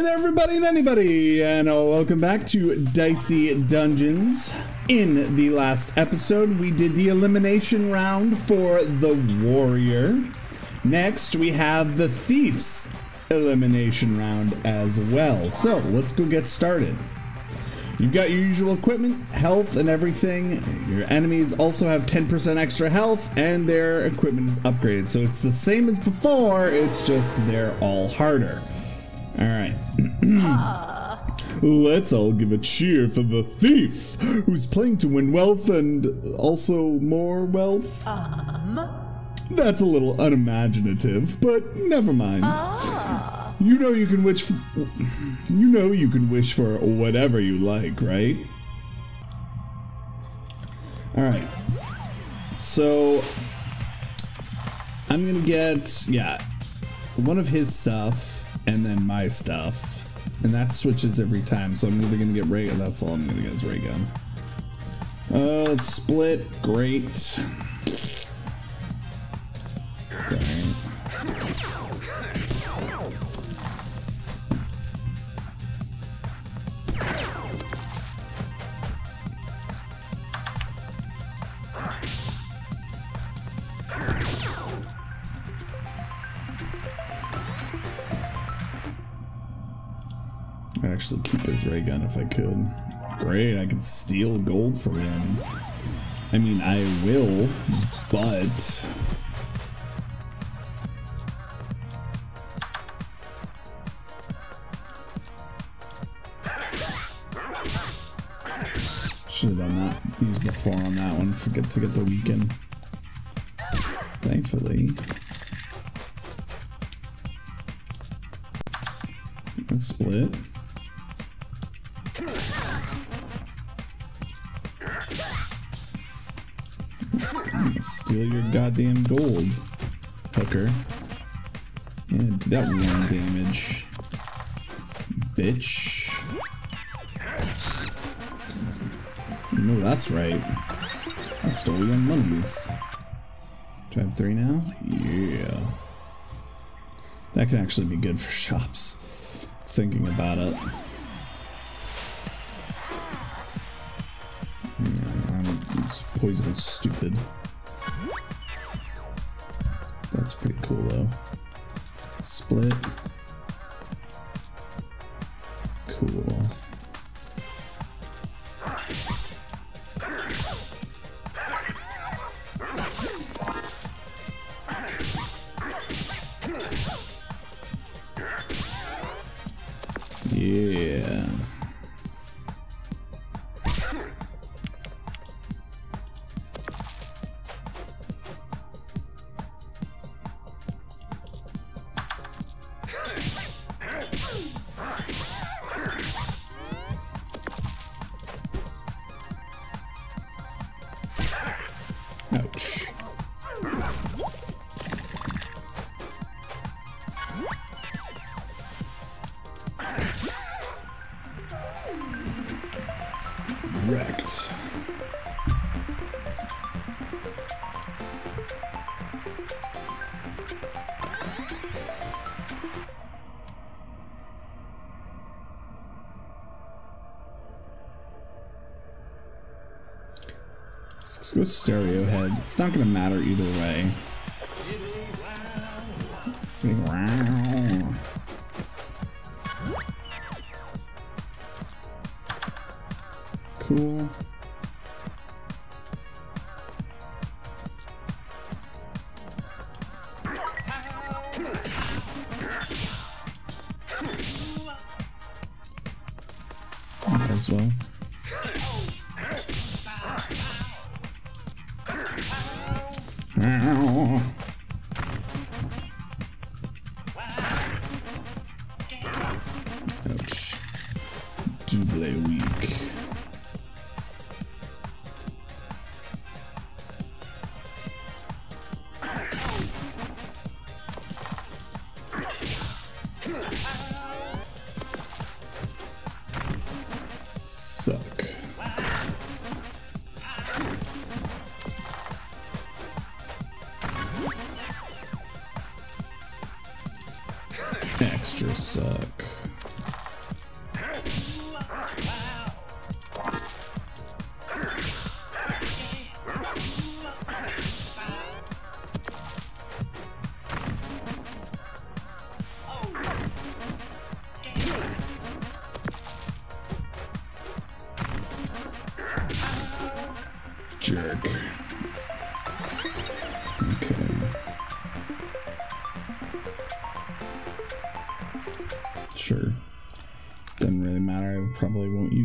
Hey there, everybody and anybody, and uh, welcome back to Dicey Dungeons. In the last episode, we did the elimination round for the Warrior. Next, we have the Thief's elimination round as well. So, let's go get started. You've got your usual equipment, health, and everything. Your enemies also have 10% extra health, and their equipment is upgraded. So it's the same as before, it's just they're all harder. Alright. Let's all give a cheer for the thief, who's playing to win wealth and also more wealth. Um. That's a little unimaginative, but never mind. Ah. You know you can wish. For, you know you can wish for whatever you like, right? All right. So I'm gonna get yeah one of his stuff and then my stuff, and that switches every time. So I'm either gonna get ray. That's all I'm gonna get is ray gun. Uh, let's split. Great. Ray gun if I could. Great, I could steal gold from him. I mean, I will, but... Should have done that. Use the 4 on that one. Forget to get the weaken. Thankfully. Split. Steal your goddamn gold, hooker. And that one damage. Bitch. No, that's right. I stole your monies. Do I have three now? Yeah. That can actually be good for shops. Thinking about it. Mm, poison is stupid. Cool though. Split. Cool. Yeah. Stereohead. It's not gonna matter either way. Cool.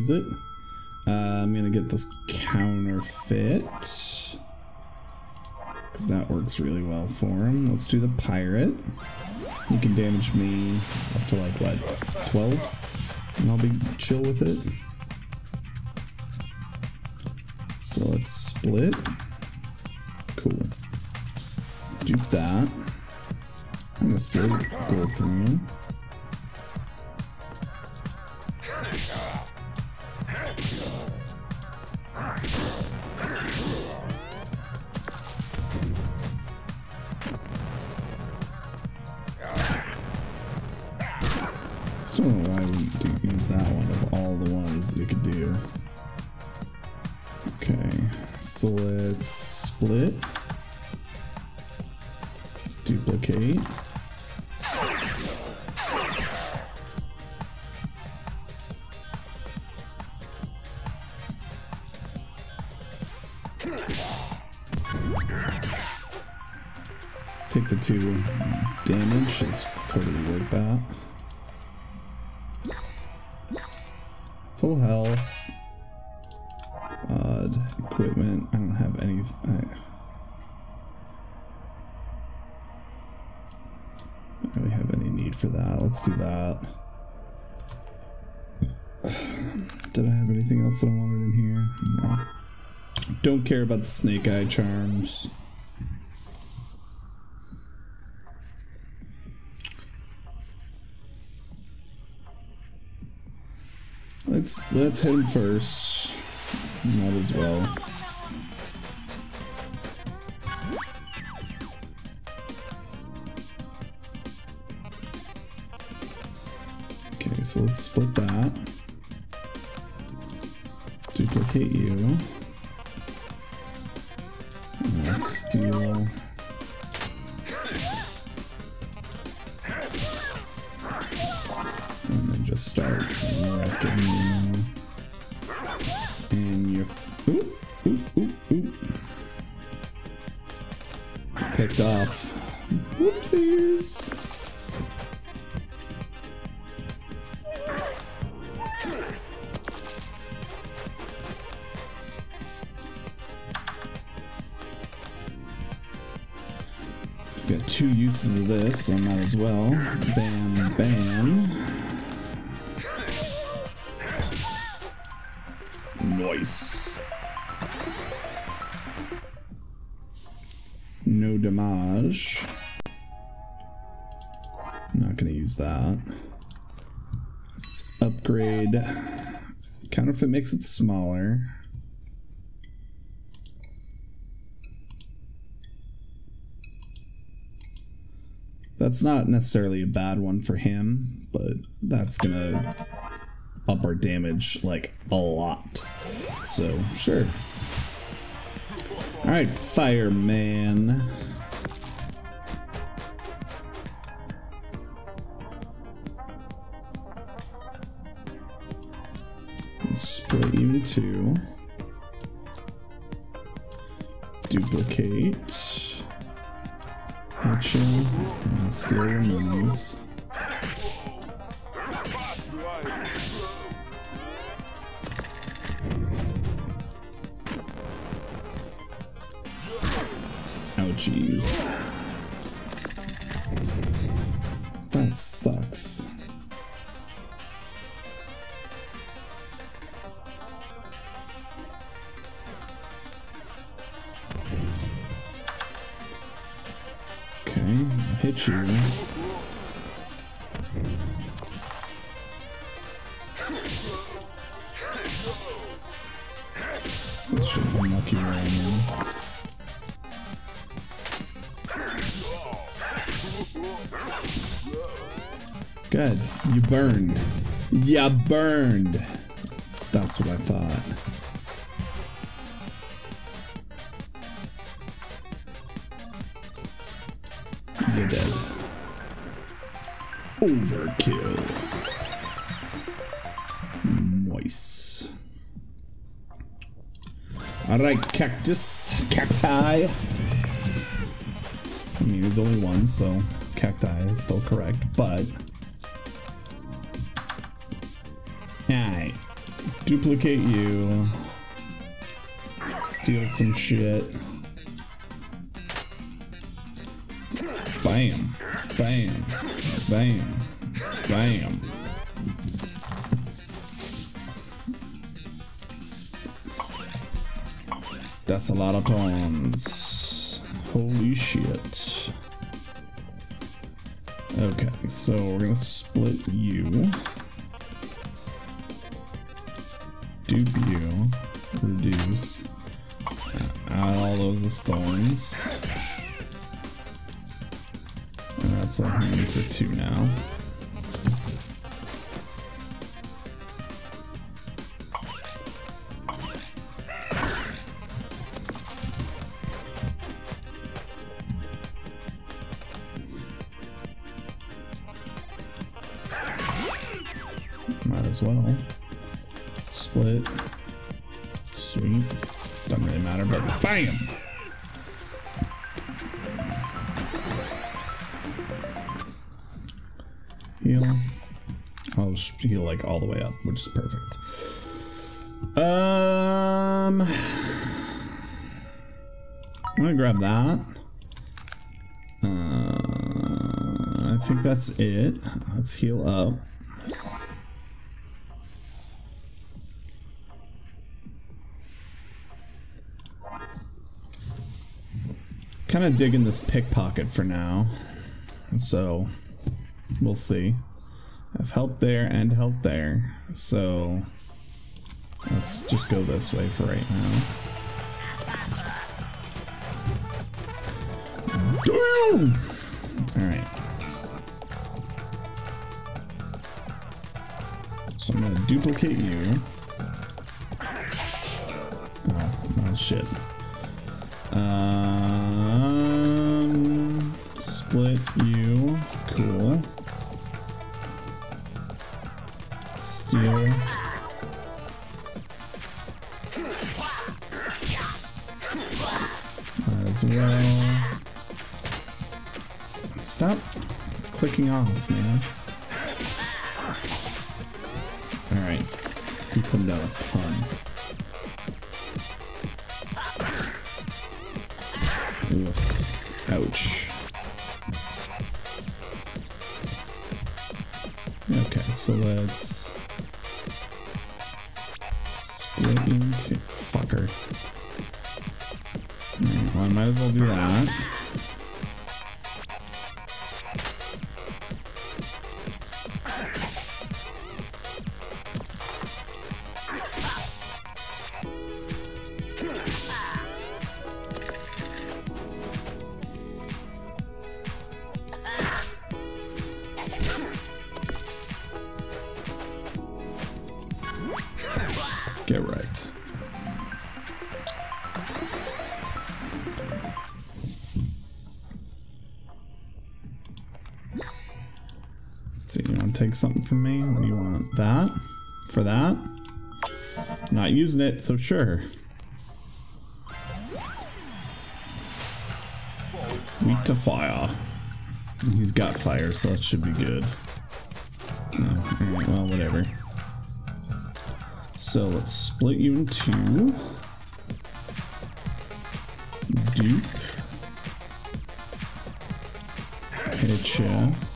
Use it. Uh, I'm gonna get this counterfeit. Because that works really well for him. Let's do the pirate. You can damage me up to like, what, 12? And I'll be chill with it. So let's split. Cool. Do that. I'm gonna steal gold from you. That one of all the ones you could do. Okay, so let's split, duplicate. Take the two damage, is totally worth that. Full health. Odd equipment. I don't have any. I, don't really have any need for that. Let's do that. Did I have anything else that I wanted in here? No. Don't care about the snake eye charms. Let's let's hit him first. Might as well. Okay, so let's split that. Duplicate you. And let's steal. And then just start wrecking. And you. Oop. Picked off. Whoopsies. Got two uses of this, so might as well. Bam. Nice. No damage. Not gonna use that. Let's upgrade. Counterfeit makes it smaller. That's not necessarily a bad one for him, but that's gonna up our damage like a lot. So, sure. Alright, fireman. Split you two. Duplicate. You. And steal your minis. Ouchies. That sucks. Okay, I'll hit you. Burned. You burned. That's what I thought. You're dead. Overkill. Nice. Alright, cactus. Cacti. I mean, there's only one, so cacti is still correct, but. Duplicate you. Steal some shit. Bam. Bam. Bam. Bam. That's a lot of tons. Holy shit. Okay, so we're gonna split you. You. Reduce. Add all those thorns. And that's only for two now. Might as well. Split. Sweet. Doesn't really matter, but BAM! Heal. I'll heal like all the way up, which is perfect. Um, I'm gonna grab that. Uh, I think that's it. Let's heal up. Kind of digging this pickpocket for now. So, we'll see. I've health there and health there. So, let's just go this way for right now. Damn! Alright. So I'm gonna duplicate you. Oh, oh shit. Um, split you. Cool. Steal. As well. Stop clicking off, man. Alright. You put down a let's split into fucker. Alright, well, I might as well do that. Take something from me? What do you want? That? For that? Not using it, so sure. Weak to fire. He's got fire, so that should be good. Alright, eh, well, whatever. So let's split you in two. Duke. Hit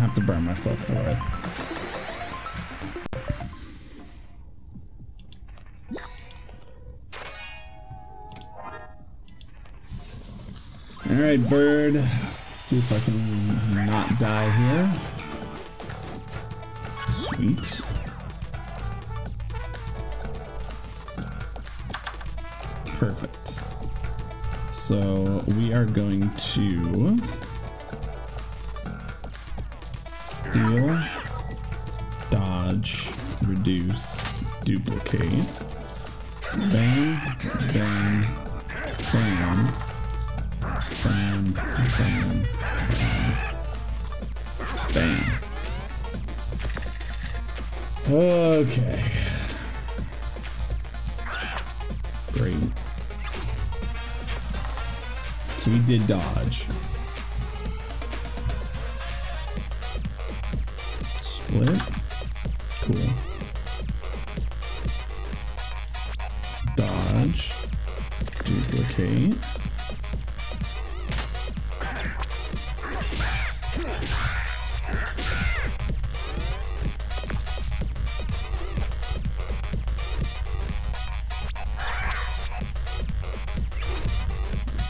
have to burn myself for it. Alright, bird. Let's see if I can not die here. Sweet. Perfect. So we are going to steal, dodge, reduce, duplicate. Bang, bang, bam, bam, bam, bam, bam. Okay. Great. So we did dodge. Split. Cool. Dodge. Duplicate.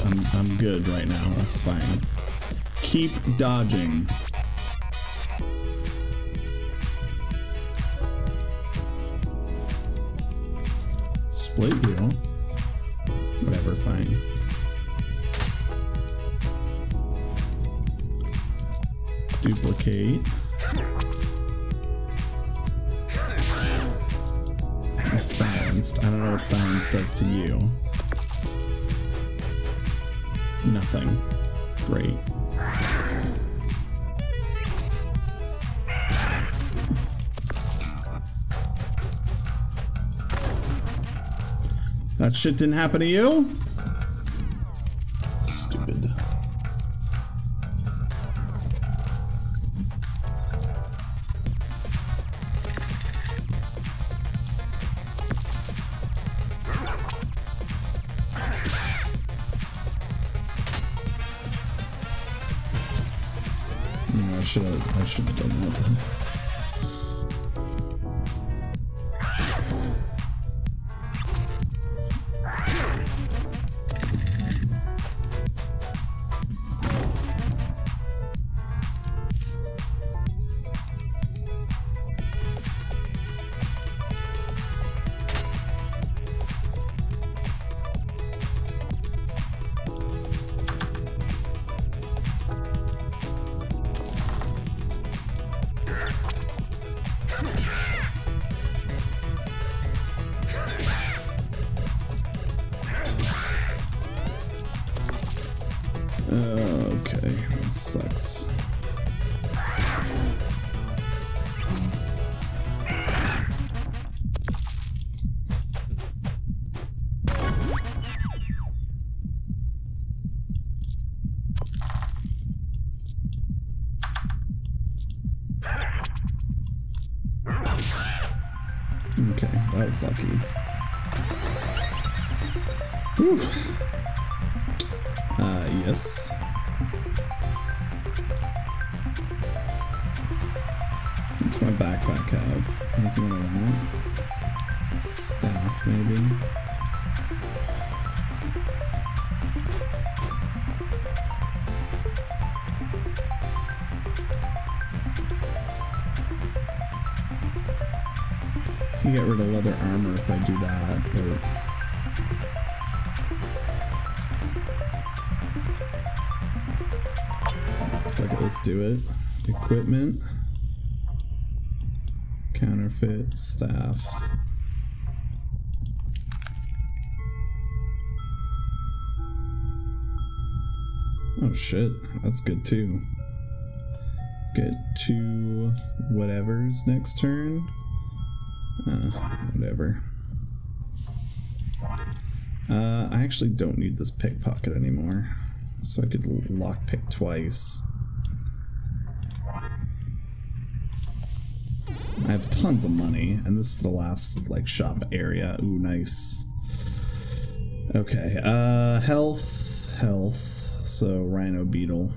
I'm, I'm good right now. That's fine. Keep dodging. Whatever, fine. Duplicate. I'm silenced. I don't know what silence does to you. Nothing. Great. That shit didn't happen to you? Stupid. Oh, I should have I should have done that then. Was lucky. Whew. Uh, yes. What's my backpack have? Anything I want? Staff, maybe? Can get rid of leather armor if I do that, but let's do it. Equipment. Counterfeit staff. Oh shit, that's good too. Get two whatevers next turn. Uh, whatever. Uh, I actually don't need this pickpocket anymore. So I could lockpick twice. I have tons of money, and this is the last, like, shop area. Ooh, nice. Okay, uh, health, health. So, Rhino Beetle.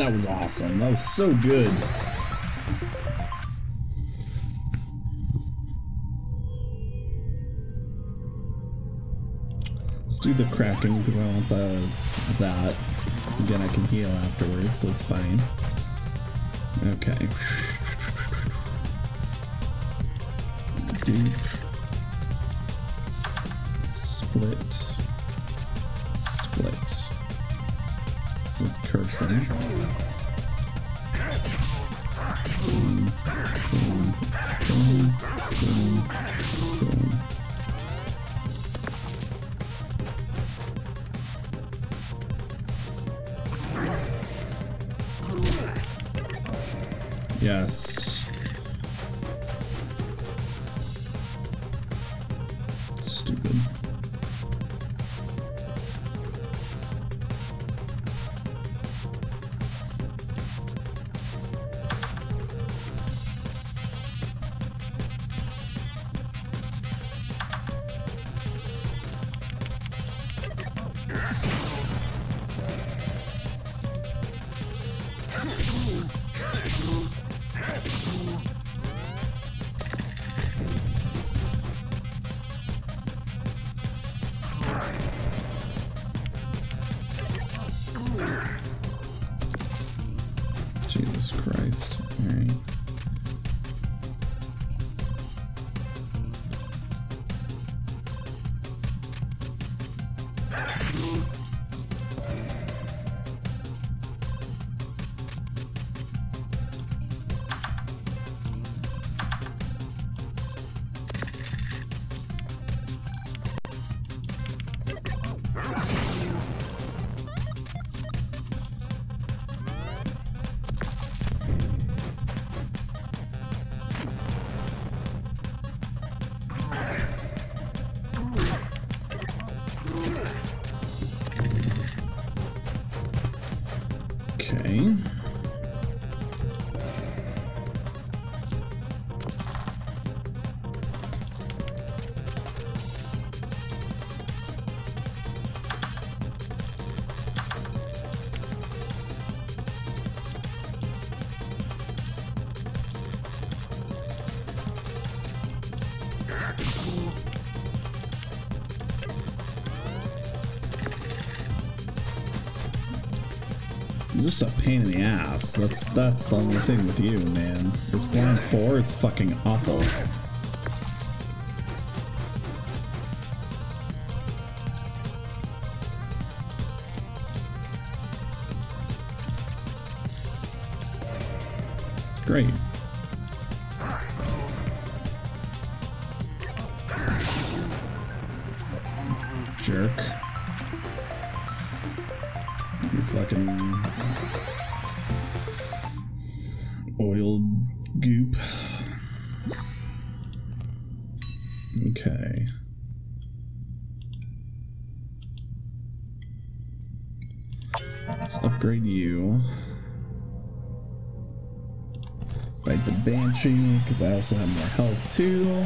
That was awesome. That was so good. Let's do the cracking because I want the that. Again, I can heal afterwards, so it's fine. Okay. Split. Split. Boom, boom, boom, boom. Christ. Alright. You're just a pain in the ass. That's that's the only thing with you, man. This blind four is fucking awful. Fight the Banshee, because I also have more health too.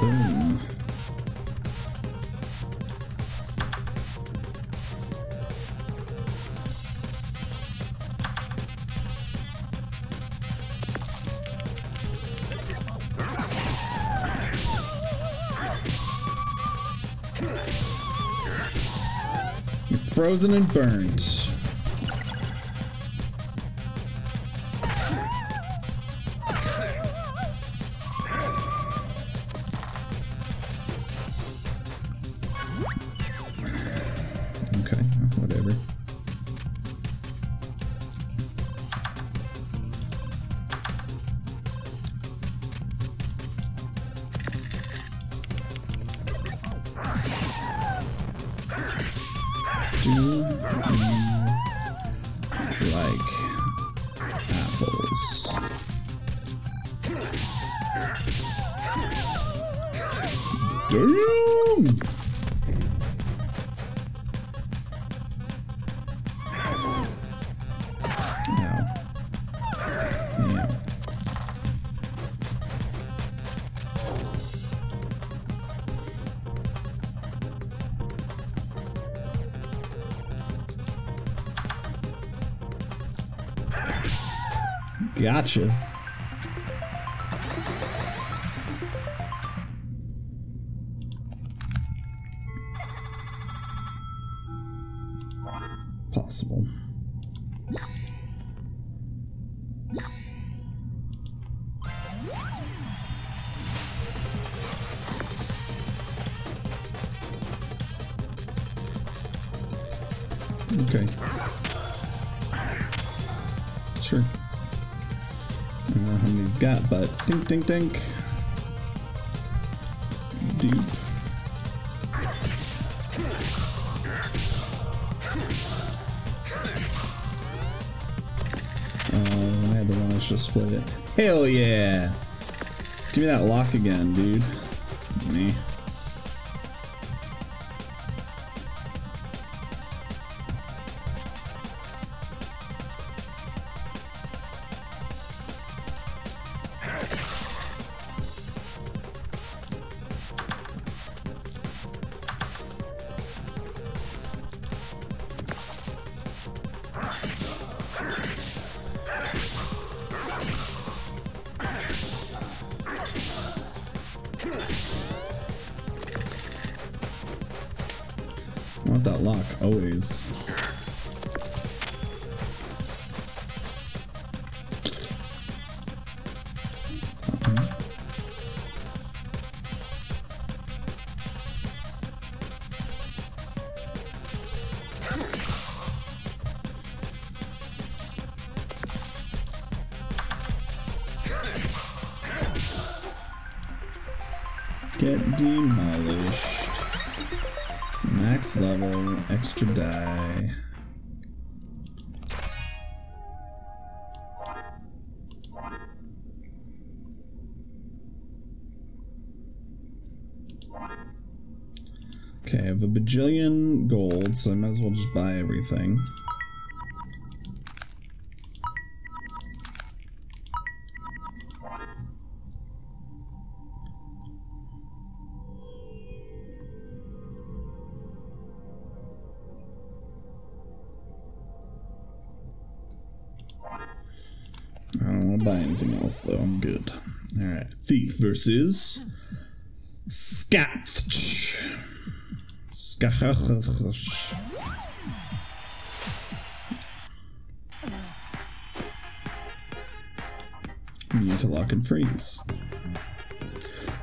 Oh. Frozen and burnt. Apples? Damn! Gotcha. But dink dink dink. Deep. Oh, I had the one I should split it. Hell yeah! Give me that lock again, dude. Me. Get demolished. Max level, extra die. Okay, I have a bajillion gold, so I might as well just buy everything. Though. I'm good. Alright. Thief versus. Skatch. Skatch. Need to lock and freeze.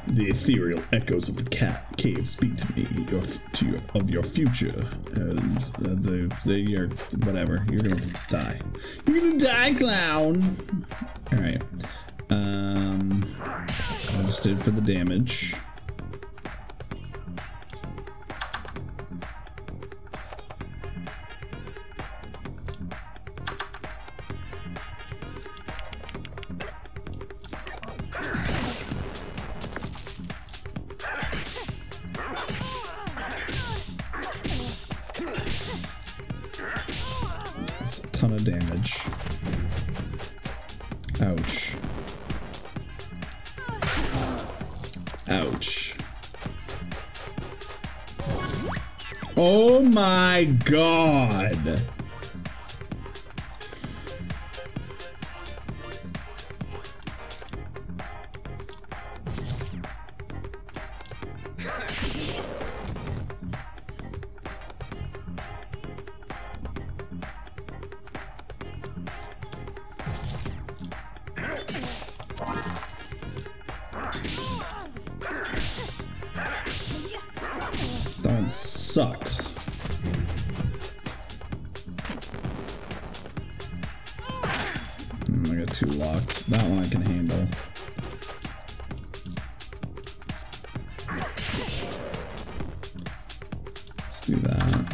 The ethereal echoes of the cat cave speak to me your, to your, of your future, and uh, the are whatever. You're gonna die. You're gonna die, clown. All right. Just did for the damage. My god. I can handle. Let's do that.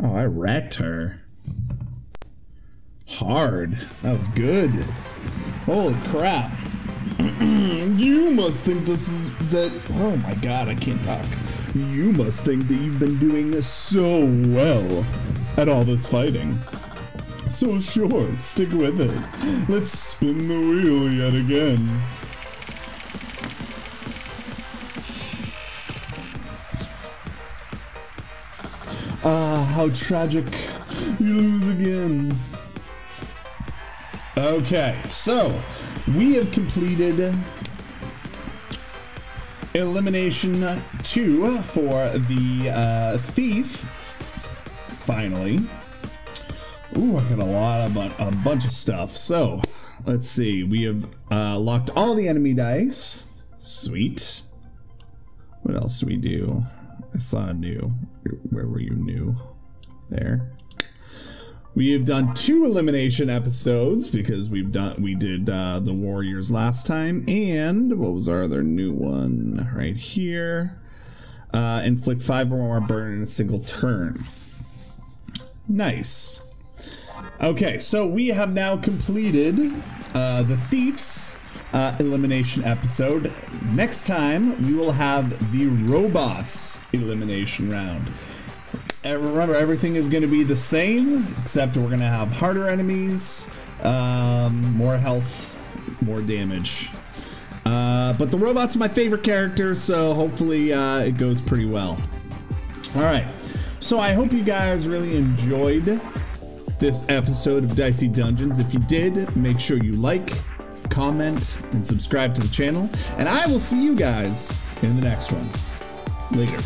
Oh, I wrecked her. Hard. That was good. Holy crap. you must think this is that. Oh my god, I can't talk. You must think that you've been doing so well at all this fighting. So sure, stick with it. Let's spin the wheel yet again. Ah, how tragic. You lose again. Okay, so we have completed elimination two for the uh, thief. Finally. Ooh, I got a lot of a bunch of stuff. So let's see. We have uh, locked all the enemy dice. Sweet. What else do we do? I saw a new. Where were you new? There. We have done two elimination episodes because we've done we did uh, the Warriors last time, and what was our other new one right here? Uh, inflict five or more burn in a single turn. Nice. Okay, so we have now completed uh, the Thieves uh, elimination episode. Next time, we will have the Robots elimination round. Remember, everything is going to be the same, except we're going to have harder enemies, um, more health, more damage. Uh, but the robot's my favorite character, so hopefully uh, it goes pretty well. All right, so I hope you guys really enjoyed this episode of Dicey Dungeons. If you did, make sure you like, comment, and subscribe to the channel. And I will see you guys in the next one. Later.